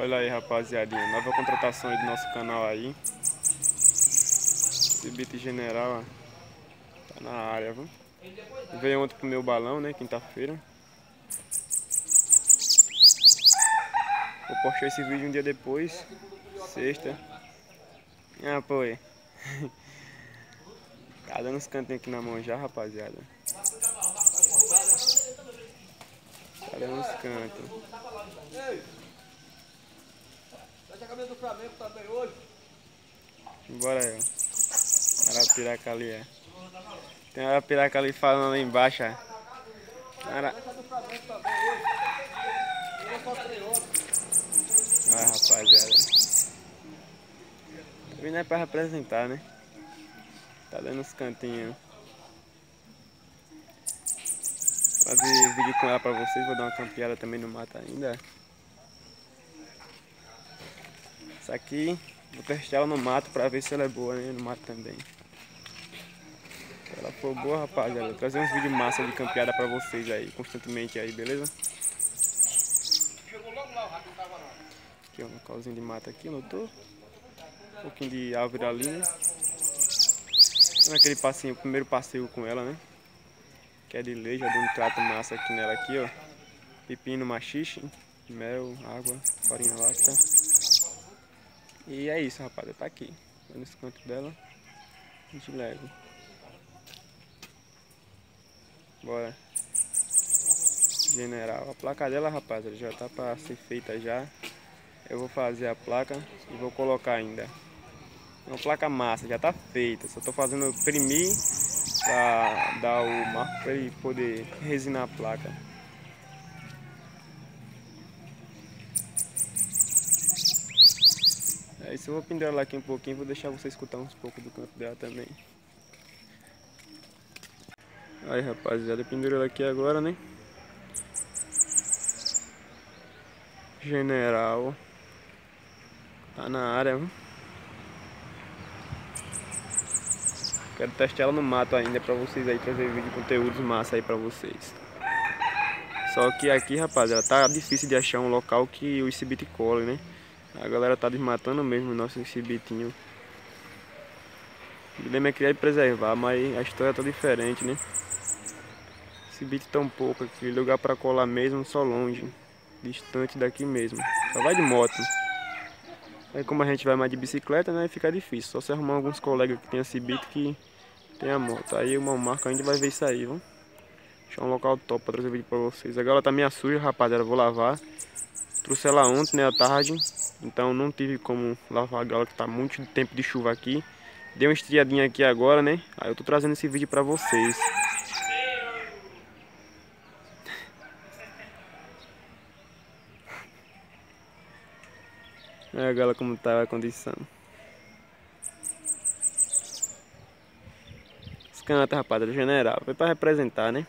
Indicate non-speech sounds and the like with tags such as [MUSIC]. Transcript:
Olha aí, rapaziadinha. Nova contratação aí do nosso canal aí. Esse beat general, ó. Tá na área, viu? Veio ontem pro meu balão, né? Quinta-feira. Vou postar esse vídeo um dia depois. Sexta. Ah, pô. [LAUGHS] Tá dando uns cantinhos aqui na mão já, rapaziada. Tá dando uns cantos. Tá a camisa do Flamengo também hoje? Bora aí, ó. Arapiraca ali, é. Tem Arapiraca ali falando ali embaixo, ó. Ara... Ah, rapaziada. Não é pra representar, né? Tá dando uns cantinhos. Fazer vídeo com ela pra vocês, vou dar uma campeada também no mato ainda. Isso aqui, vou testar ela no mato pra ver se ela é boa, né? No mato também. Ela for boa, rapaziada, trazer uns vídeos massa de campeada pra vocês aí, constantemente aí, beleza? Aqui, ó, um localzinho de mata aqui, notou? Um pouquinho de árvore ali, né? Aquele passeio, o primeiro passeio com ela, né? Que é de lei, já deu um trato massa aqui nela aqui, ó. Pepino, machixe, mel, água, farinha láctea. E é isso, rapaziada, tá aqui. Nesse canto dela, a gente leva. Bora. General. A placa dela, rapaziada, já tá pra ser feita já. Eu vou fazer a placa e vou colocar ainda. Uma placa massa, já tá feita. Só tô fazendo imprimir pra dar o marco para ele poder resinar a placa. É isso, eu vou pendurar ela aqui um pouquinho, vou deixar você escutar uns pouco do canto dela também. Aí rapaziada, pendurei ela aqui agora, né? General. Tá na área, viu? Quero testar ela no mato ainda pra vocês aí trazer vídeo conteúdos massa aí pra vocês. Só que aqui, rapaziada, tá difícil de achar um local que o Icibit cole, né? A galera tá desmatando mesmo o nosso Icibitinho. O dilema é criar e preservar, mas a história tá diferente, né? Esse tão pouco aqui, lugar pra colar mesmo, só longe. Distante daqui mesmo. Só vai de moto. Aí como a gente vai mais de bicicleta, né, fica difícil. Só se arrumar alguns colegas que tem esse que tem a moto. Aí uma marca ainda vai ver isso aí, viu? Deixar um local top pra trazer vídeo pra vocês. Agora ela tá meio suja, rapaziada. Vou lavar. Trouxe ela ontem, né, à tarde. Então não tive como lavar a gala que tá muito tempo de chuva aqui. Deu uma estriadinha aqui agora, né? Aí eu tô trazendo esse vídeo pra vocês. [LAUGHS] Olha a gala como tá a condição. Os cantos, rapaziada, general. Foi pra representar, né?